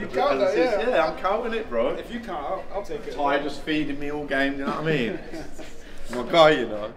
You the count that, yeah. yeah, I'm counting it, bro. If you can't, I'll, I'll take it. Ty just feeding me all game, you know what I mean? My guy, you know.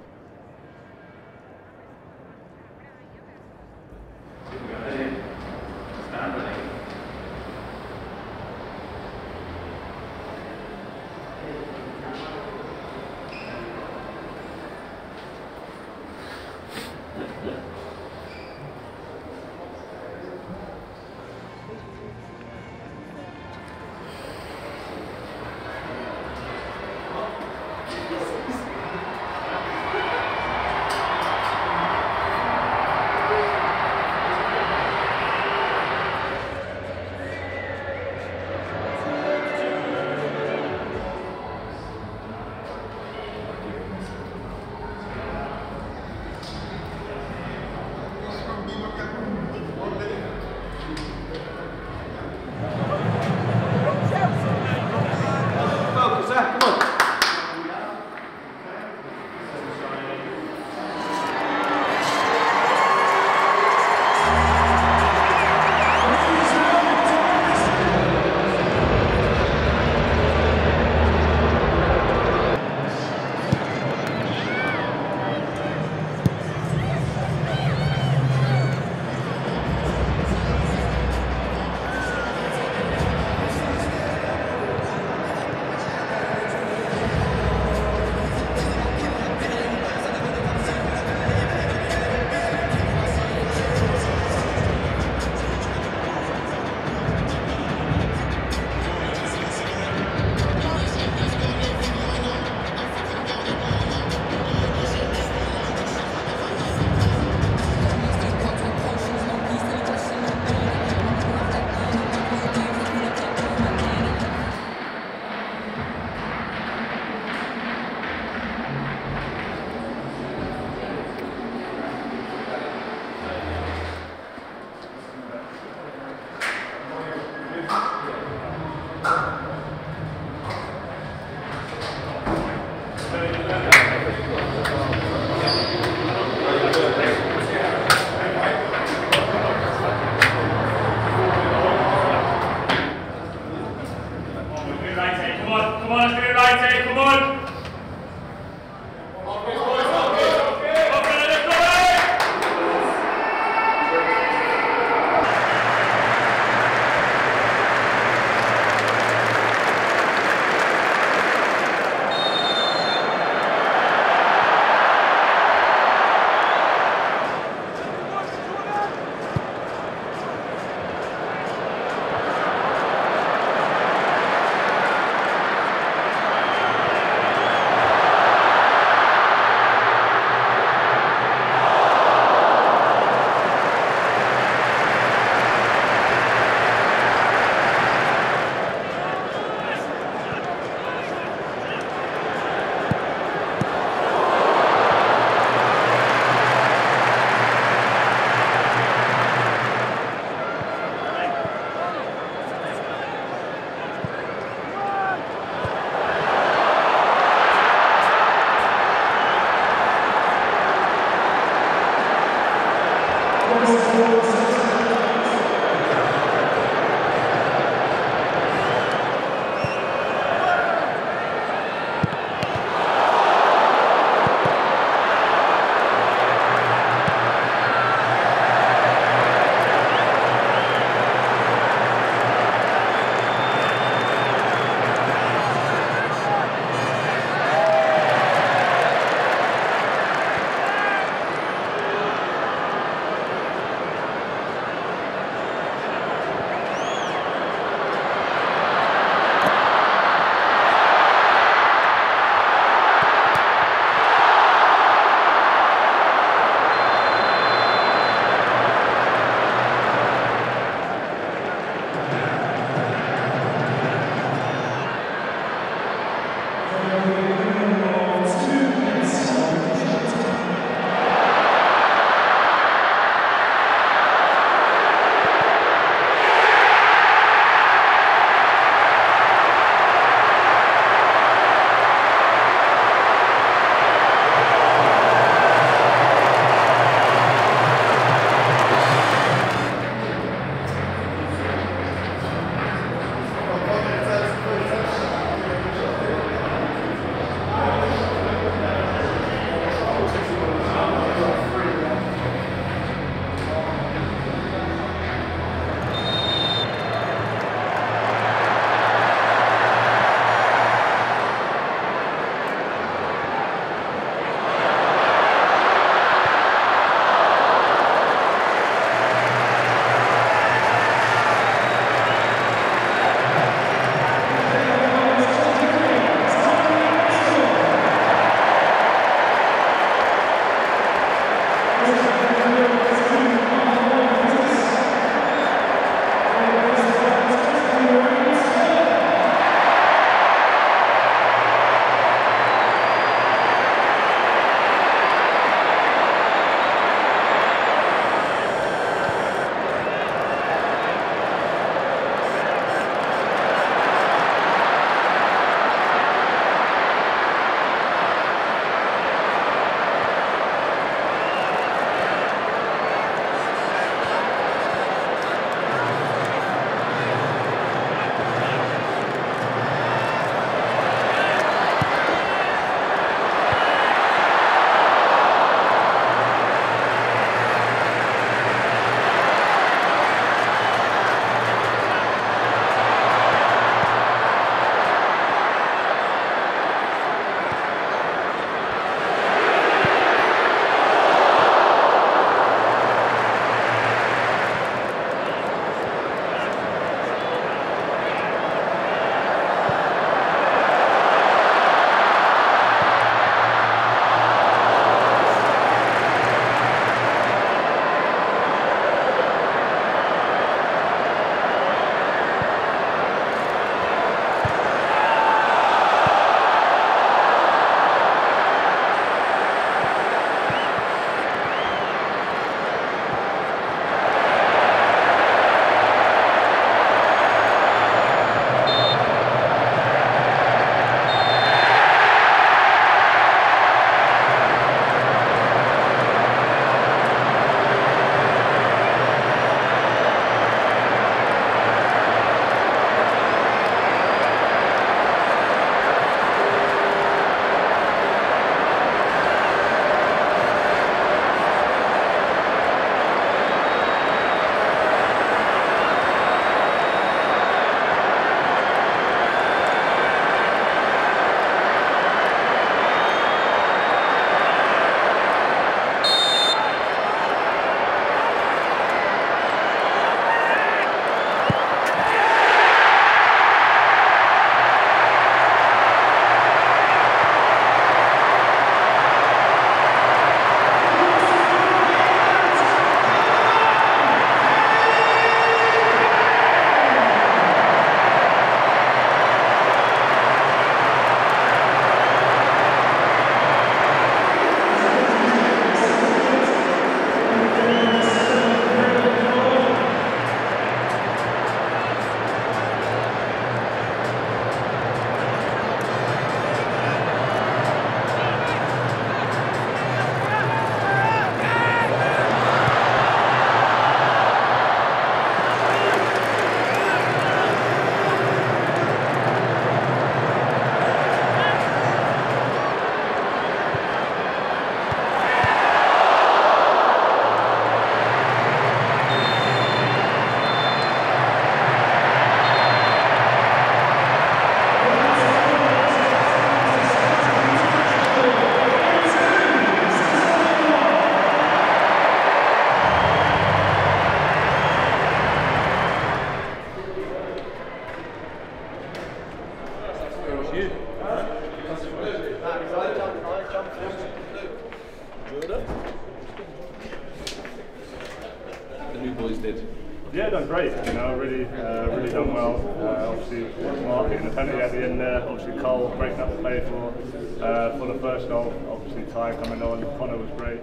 No, great. You know, really, uh, really done well. Uh, obviously, Mark hitting the penalty at the end there. Obviously, Cole breaking up the play for uh, for the first goal. Obviously, Ty coming on. Connor was great.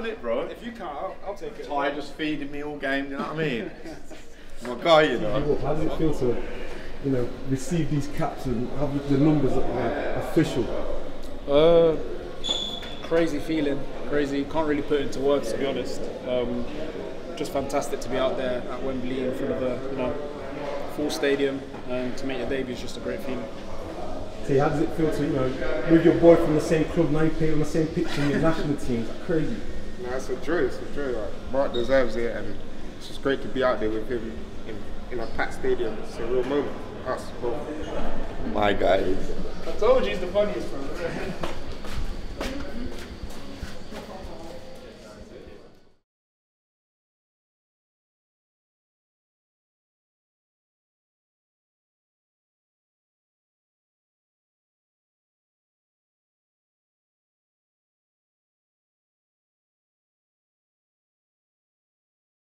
Yeah. yeah, I'm counting it, bro. If you can't, I'll, I'll take it. Ty just feeding me all game. You know what I mean? My guy, you know. How does it feel to, you know, receive these caps and have the numbers uh, official? Uh, crazy feeling, crazy. Can't really put it into words to be honest. Um, just fantastic to be out there at Wembley in front of a you know full stadium and to make your debut is just a great feeling. See, how does it feel to, you know, with your boy from the same club, now you play on the same pitch in your national team? It's crazy. No, it's a joy. It's a joy. Like, Marc deserves it, and it's just great to be out there with him in, in a packed stadium. It's a real moment. for Us both. My guy. I told you he's the funniest, bro.